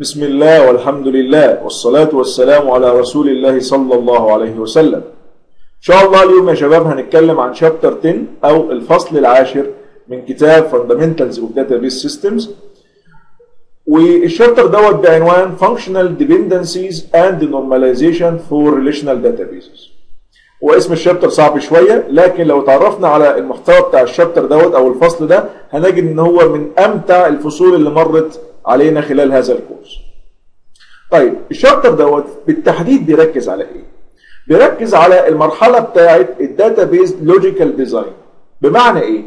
بسم الله والحمد لله والصلاة والسلام على رسول الله صلى الله عليه وسلم. إن شاء الله اليوم يا شباب هنتكلم عن شابتر 10 أو الفصل العاشر من كتاب Fundamentals of Database Systems. والشابتر دوت بعنوان Functional Dependencies and Normalization for Relational Databases. واسم الشابتر صعب شوية لكن لو تعرفنا على المحتوى بتاع الشابتر دوت أو الفصل ده هنجد إن هو من أمتع الفصول اللي مرت علينا خلال هذا الكورس. طيب ال chapter دوت بالتحديد بيركز على إيه؟ بيركز على المرحلة بتاعه ال database logical design بمعنى إيه؟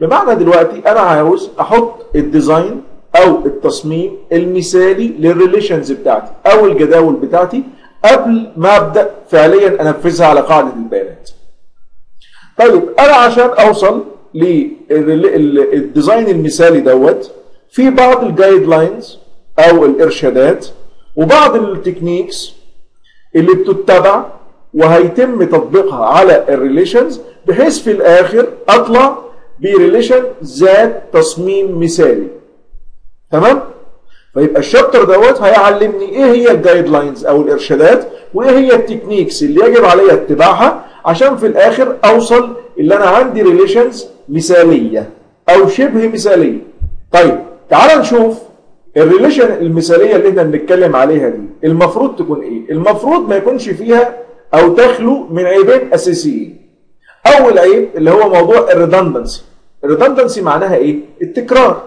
بمعنى دلوقتي أنا عاوز أحط ال design أو التصميم المثالي لل relations بتاعتي أو الجداول بتاعتي قبل ما أبدأ فعليا أنفذها على قاعدة البيانات. طيب أنا عشان أوصل لل design المثالي دوت في بعض ال guidelines أو الإرشادات وبعض ال techniques اللي بتتبع وهيتم تطبيقها على ال relations بحيث في الآخر أطلع ب relation ذات تصميم مثالي. تمام؟ فيبقى ال chapter دوت هيعلمني إيه هي ال guidelines أو الإرشادات وإيه هي ال techniques اللي يجب علي اتباعها عشان في الآخر أوصل اللي أنا عندي relations مثالية أو شبه مثالية. طيب تعال نشوف ال relation المثالية اللي إحنا بنتكلم عليها دي. المفروض تكون إيه؟ المفروض ما يكونش فيها أو تخلو من عيبين أساسيين. أول عيب اللي هو موضوع ال redundancy ال redundancy معناها إيه؟ التكرار.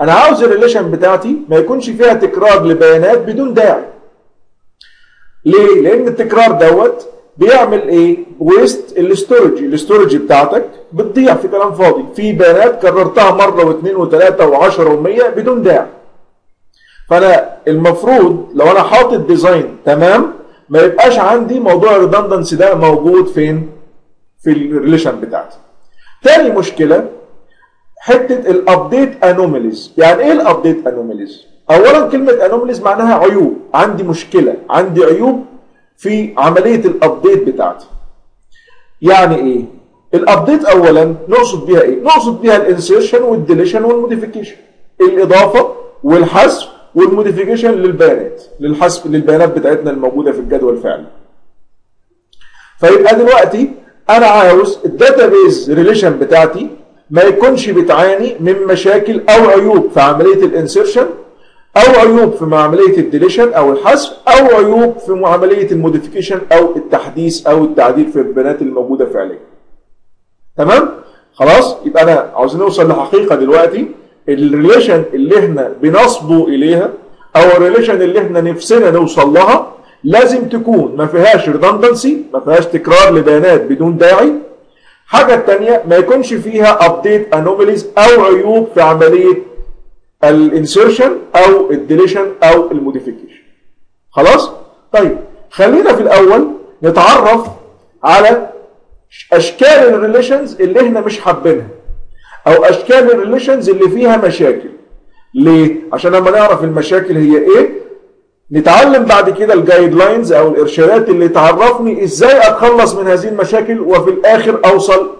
أنا عاوز ال relation بتاعتي ما يكونش فيها تكرار لبيانات بدون داعي. ليه؟ لأن التكرار دوت بيعمل إيه؟ waste ال storage ال storage بتاعتك بتضيع في كلام فاضي. في بيانات كررتها مرة واثنين وثلاثة وعشرة ومية بدون داعي. فأنا المفروض لو أنا حاطط design تمام ما يبقاش عندي موضوع ال redundancy ده موجود فين؟ في ال relation بتاعتي. تاني مشكلة حتة ال update anomalies يعني إيه ال update anomalies اولا كلمة anomalies معناها عيوب. عندي مشكلة. عندي عيوب في عملية ال update بتاعتي يعني إيه؟ ال update اولا نقصد بيها إيه؟ نقصد بيها ال insertion وال deletion وال modification الإضافة والحذف وال modification للبيانات للحذف للبيانات بتاعتنا الموجودة في الجدول فعلا. فيبقى دلوقتي أنا عاوز ال database relation بتاعتي ما يكونش بتعاني من مشاكل أو عيوب في عملية ال insertion أو عيوب في عمليه ال deletion أو الحذف أو عيوب في عمليه ال modification أو التحديث أو التعديل في البيانات الموجودة فعليا. تمام؟ خلاص؟ يبقى أنا عاوزين نوصل لحقيقة دلوقتي. ال relation اللي إحنا بنصبو إليها أو ال relation اللي إحنا نفسنا نوصل لها لازم تكون ما فيهاش redundancy ما فيهاش تكرار لبيانات بدون داعي. حاجة التانية ما يكونش فيها update anomalies أو عيوب في عملية ال insertion أو ال deletion أو ال modification. خلاص؟ طيب خلينا في الأول نتعرف على أشكال ال relations اللي إحنا مش حابينها أو أشكال ال relations اللي فيها مشاكل. ليه؟ عشان لما نعرف المشاكل هي إيه نتعلم بعد كده ال guidelines أو الإرشادات اللي تعرفني إزاي أتخلص من هذه المشاكل وفي الآخر أوصل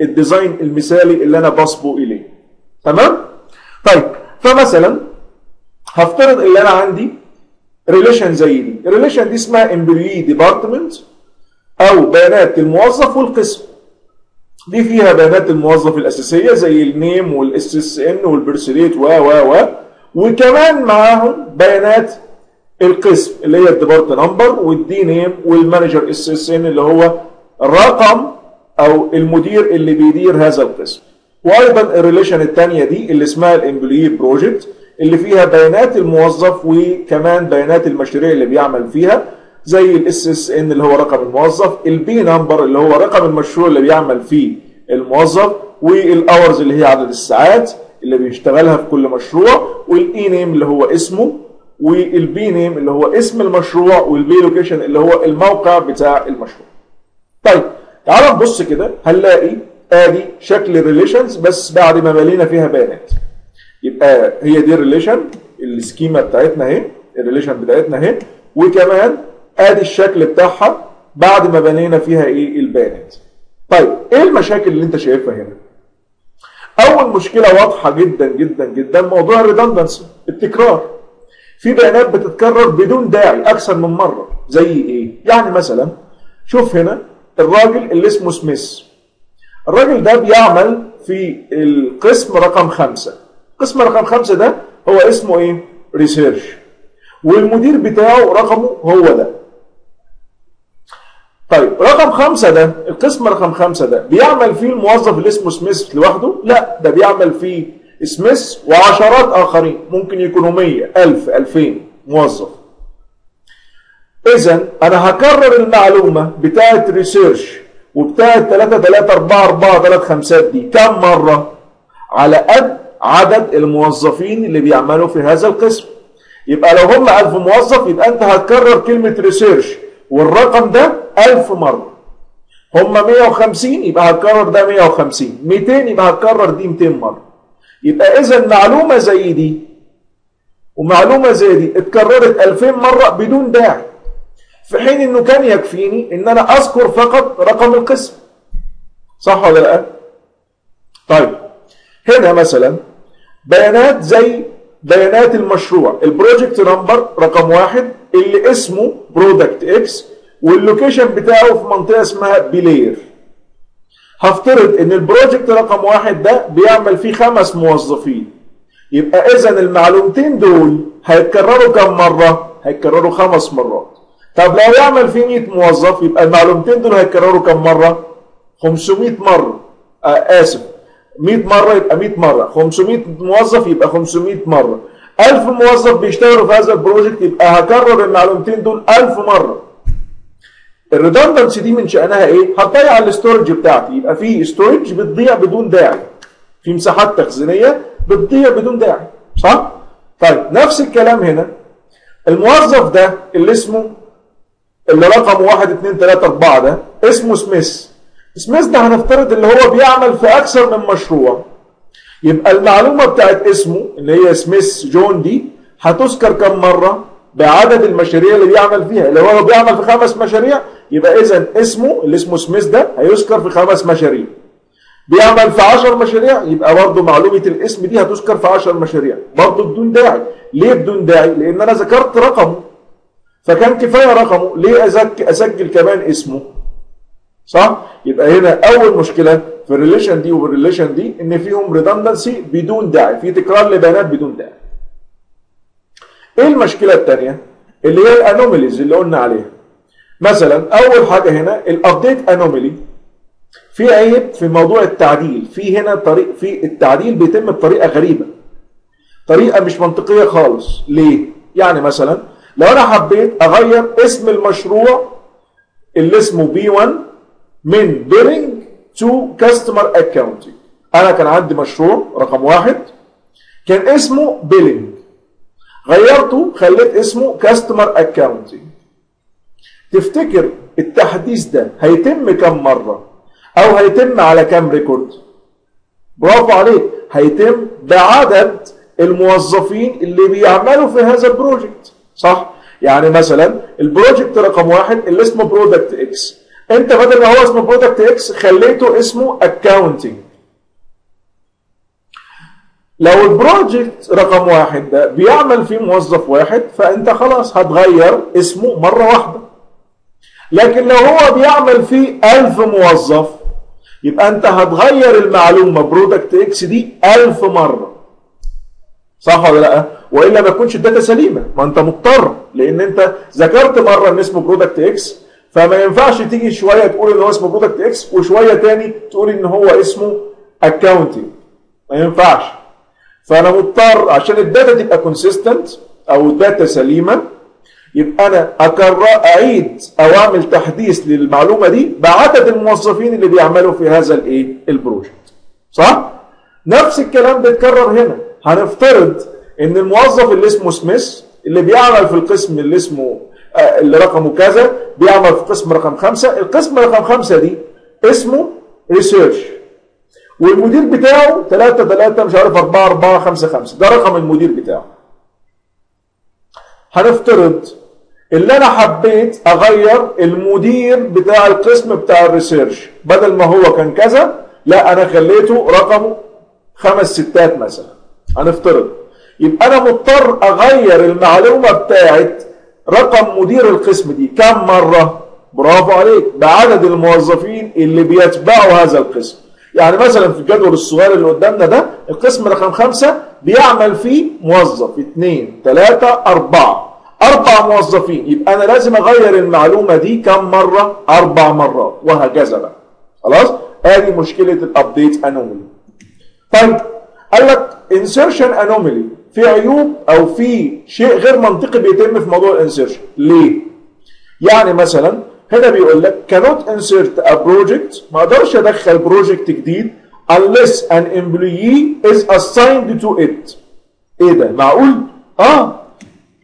لل design المثالي اللي أنا بصبو إليه. تمام؟ طيب فمثلا هفترض إن أنا عندي relation زي دي. ال relation دي اسمها employee department أو بيانات الموظف والقسم. دي فيها بيانات الموظف الأساسية زي ال name وال SSN وال birth date و و و. وكمان معاهم بيانات القسم اللي هي ال department number وال D name وال manager SSN اللي هو الرقم أو المدير اللي بيدير هذا القسم. وأيضا ال relation الثانية دي اللي اسمها ال employee project اللي فيها بيانات الموظف وكمان بيانات المشاريع اللي بيعمل فيها زي ال SSN اللي هو رقم الموظف ال P number اللي هو رقم المشروع اللي بيعمل فيه الموظف وال hours اللي هي عدد الساعات اللي بيشتغلها في كل مشروع وال E name اللي هو اسمه وال P name اللي هو اسم المشروع وال P location اللي هو الموقع بتاع المشروع. طيب تعالوا نبص كده هنلاقي آدي شكل ال relations بس بعد ما ملينا فيها بيانات. يبقى هي دي ال relation ال schema بتاعتنا اهي ال relation بتاعتنا اهي. وكمان آدي الشكل بتاعها بعد ما بنينا فيها إيه؟ البيانات. طيب إيه المشاكل اللي انت شايفها هنا؟ أول مشكلة واضحة جدا جدا جدا موضوع ال redundancy التكرار. في بيانات بتتكرر بدون داعي أكثر من مرة. زي إيه؟ يعني مثلا شوف هنا الراجل اللي اسمه سميث. الراجل ده بيعمل في القسم رقم خمسة. قسم رقم خمسة ده هو اسمه إيه؟ ريسيرش والمدير بتاعه رقمه هو ده. طيب رقم خمسة ده القسم رقم خمسة ده بيعمل فيه الموظف اللي اسمه سميث لوحده؟ لا ده بيعمل فيه سميث وعشرات آخرين ممكن يكونوا 100 ألف 2000 موظف. إذا أنا هكرر المعلومة بتاعة research وبتاعة 3 3 4 4 3 خمسات دي. كم مرة؟ على قد عدد الموظفين اللي بيعملوا في هذا القسم؟ يبقى لو هم 1000 موظف يبقى أنت هتكرر كلمة research والرقم ده 1000 مرة. هم 150 يبقى هتكرر ده 150 200 يبقى هتكرر دي 200 مرة. يبقى إذا معلومة زي دي ومعلومة زي دي اتكررت 2000 مرة بدون داعي. في حين إنه كان يكفيني إن أنا أذكر فقط رقم القسم. صح ولا لا؟ طيب هنا مثلا بيانات زي بيانات المشروع. ال project number رقم واحد اللي اسمه product X وال location بتاعه في منطقة اسمها Bellaire هفترض إن ال project رقم واحد ده بيعمل فيه خمس موظفين. يبقى اذا المعلومتين دول هيتكرروا كم مرة؟ هيتكرروا خمس مرات. طب لو يعمل فيه 100 موظف يبقى المعلومتين دول هيتكرروا كم مرة؟ 500 مرة. آه آسف. 100 مرة يبقى 100 مرة. 500 موظف يبقى 500 مرة. 1000 موظف بيشتغلوا في هذا ال project يبقى هكرر المعلومتين دول 1000 مرة. ال redundancy دي من شأنها إيه؟ هتضيع ال storage بتاعتي. يبقى في storage بتضيع بدون داعي. في مساحات تخزينية بتضيع بدون داعي. صح؟ طيب نفس الكلام هنا. الموظف ده اللي اسمه اللي رقم 1 2 3 4 ده اسمه سميث. سميث ده هنفترض اللي هو بيعمل في أكثر من مشروع. يبقى المعلومة بتاعت اسمه اللي هي سميث جون دي هتذكر كم مرة؟ بعدد المشاريع اللي بيعمل فيها. اللي هو بيعمل في خمس مشاريع يبقى اذا اسمه اللي اسمه سميث ده هيذكر في خمس مشاريع. بيعمل في 10 مشاريع يبقى برضه معلومة الاسم دي هتذكر في 10 مشاريع. برضه بدون داعي. ليه بدون داعي؟ لأن أنا ذكرت رقمه. فكان كفاية رقمه. ليه أرجع أسجل كمان اسمه؟ صح؟ يبقى هنا أول مشكلة في ال relation دي وال relation دي إن فيهم redundancy بدون داعي. في تكرار لبيانات بدون داعي. إيه المشكلة الثانية اللي هي ال anomalies اللي قلنا عليها. مثلا أول حاجة هنا ال update anomaly في عيب في موضوع التعديل. في هنا طريق في التعديل بيتم بطريقة غريبة. طريقة مش منطقية خالص. ليه؟ يعني مثلا لو أنا حبيت اغير اسم المشروع اللي اسمه P 1 من billing to customer accounting أنا كان عندي مشروع رقم واحد كان اسمه billing غيرته خليت اسمه customer accounting تفتكر التحديث ده هيتم كم مرة؟ أو هيتم على كم record؟ برافو عليك هيتم بعدد الموظفين اللي بيعملوا في هذا ال project. صح؟ يعني مثلا ال project رقم واحد اللي اسمه product X انت بدل ما هو اسمه product X خليته اسمه accounting لو ال project رقم واحد ده بيعمل فيه موظف واحد فانت خلاص هتغير اسمه مرة واحدة. لكن لو هو بيعمل فيه ألف موظف يبقى انت هتغير المعلومة product X دي ألف مرة. صح ولا لأ؟ وإلا ما تكونش ال data سليمة. ما أنت مضطر لأن أنت ذكرت مرة إن اسمه product X فما ينفعش تيجي شوية تقول إن هو اسمه product X وشوية تاني تقول إن هو اسمه accounting ما ينفعش. فأنا مضطر عشان ال data تبقى consistent أو ال data سليمة يبقى أنا اكرر أعيد أو أعمل تحديث للمعلومة دي بعدد الموظفين اللي بيعملوا في هذا الإيه؟ ال project. صح؟ نفس الكلام بيتكرر هنا. هنفترض إن الموظف اللي اسمه سميث اللي بيعمل في القسم اللي اسمه آه اللي رقمه كذا بيعمل في قسم رقم خمسة. القسم رقم خمسة دي اسمه research والمدير بتاعه 3 3 مش عارف 4 4 5 5 ده رقم المدير بتاعه. هنفترض اللي أنا حبيت أغير المدير بتاع القسم بتاع ال research بدل ما هو كان كذا لا أنا خليته رقمه خمس ستات مثلا. هنفترض. يبقى أنا مضطر أغير المعلومة بتاعت رقم مدير القسم دي. كم مرة؟ برافو عليك. بعدد الموظفين اللي بيتبعوا هذا القسم. يعني مثلا في الجدول الصغير اللي قدامنا ده القسم رقم خمسة بيعمل فيه موظف. اثنين ثلاثة أربعة. أربع موظفين. يبقى أنا لازم أغير المعلومة دي كم مرة؟ أربع مرات. وهكذا بقى. خلاص؟ آدي مشكلة ال update anomaly طيب قال لك insertion anomaly. في عيوب أو في شيء غير منطقي بيتم في موضوع ال insertion ليه؟ يعني مثلا هنا بيقول لك cannot insert a project ما أقدرش أدخل project جديد unless an employee is assigned to it. إيه ده؟ معقول؟ آه.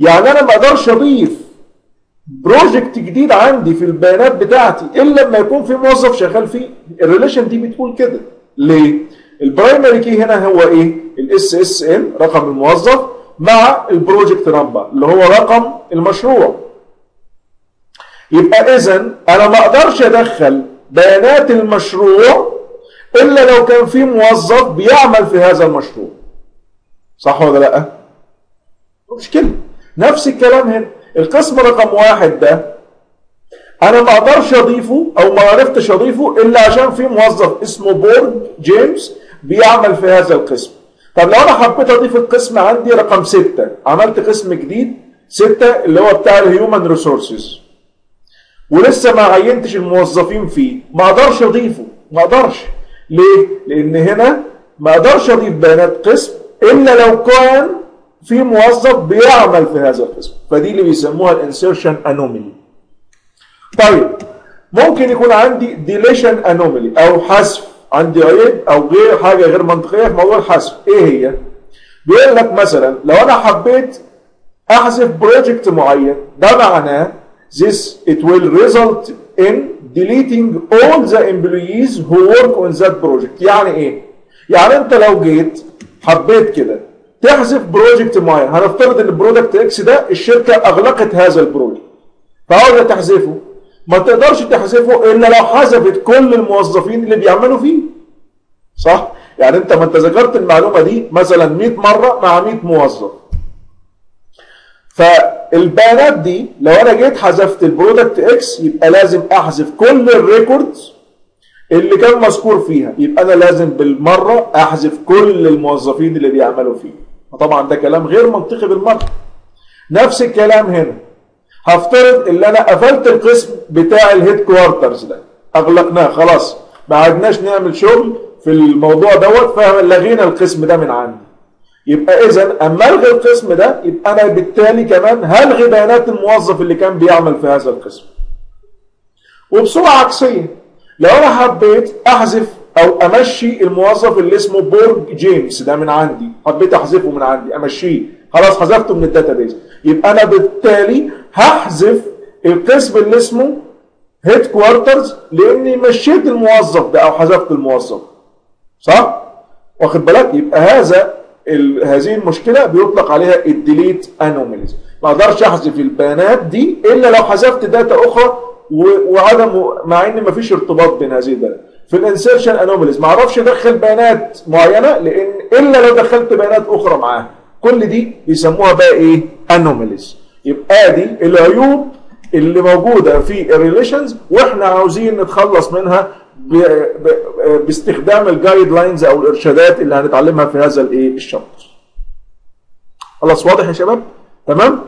يعني أنا ما أقدرش أضيف project جديد عندي في البيانات بتاعتي إلا لما يكون في موظف شغال فيه. ال relation دي بتقول كده. ليه؟ ال primary key هنا هو إيه؟ ال SSN رقم الموظف مع ال project number اللي هو رقم المشروع. يبقى اذا أنا ما أقدرش أدخل بيانات المشروع إلا لو كان في موظف بيعمل في هذا المشروع. صح ولا لأ؟ مشكله نفس الكلام هنا. القسم رقم واحد ده أنا ما أقدرش أضيفه أو ما عرفتش أضيفه إلا عشان في موظف اسمه بورج جيمس بيعمل في هذا القسم. طب لو أنا حبيت أضيف القسم عندي رقم ستة عملت قسم جديد ستة اللي هو بتاع ال human resources ولسه ما عينتش الموظفين فيه. ما أقدرش أضيفه. ما أقدرش. ليه؟ لأن هنا ما أقدرش أضيف بيانات قسم إلا لو كان في موظف بيعمل في هذا القسم. فدي اللي بيسموها ال insertion anomaly طيب ممكن يكون عندي deletion anomaly أو حذف. عندي عيب أو غير حاجة غير منطقية في موضوع الحذف إيه هي؟ بيقول لك مثلا لو أنا حبيت أحذف project معين ده معناه this it will result in deleting all the employees who work on that project. يعني إيه؟ يعني أنت لو جيت حبيت كده تحذف project معين هنفترض إن ال product X ده الشركة أغلقت هذا ال project. فعاوزه تحذفه ما تقدرش تحذفه إلا لو حذفت كل الموظفين اللي بيعملوا فيه. صح؟ يعني أنت ما أنت ذكرت المعلومة دي مثلا 100 مرة مع 100 موظف. فالبيانات دي لو أنا جيت حذفت ال product X يبقى لازم أحذف كل ال records اللي كان مذكور فيها. يبقى أنا لازم بالمرة أحذف كل الموظفين اللي بيعملوا فيه. طبعا ده كلام غير منطقي بالمرة. نفس الكلام هنا. هفترض ان أنا قفلت القسم بتاع ال headquarters ده. أغلقناه خلاص. ما عدناش نعمل شغل في الموضوع دوت فلغينا القسم ده من عندي. يبقى اذا أما ألغي القسم ده يبقى أنا بالتالي كمان هلغي بيانات الموظف اللي كان بيعمل في هذا القسم. وبصورة عكسية لو أنا حبيت أحذف أو أمشي الموظف اللي اسمه بورج جيمس ده من عندي حبيت أحذفه من عندي أمشيه خلاص حذفته من ال database. يبقى أنا بالتالي هحذف القسم اللي اسمه headquarters لأني مشيت الموظف ده أو حذفت الموظف. صح؟ واخد بالك؟ يبقى هذا هذه المشكلة بيطلق عليها ال delete anomalies ما أقدرش أحذف البيانات دي إلا لو حذفت data أخرى وعدم مع إن مفيش ارتباط بين هذه البيانات في ال insertion anomalies ما أعرفش أدخل بيانات معينة لأن إلا لو دخلت بيانات أخرى معاها. كل دي بيسموها بقى إيه؟ anomalies يبقى دي العيوب اللي موجودة في ال relations وإحنا عاوزين نتخلص منها باستخدام ال guidelines أو الإرشادات اللي هنتعلمها في هذا الإيه ال chapter. خلاص واضح يا شباب؟ تمام؟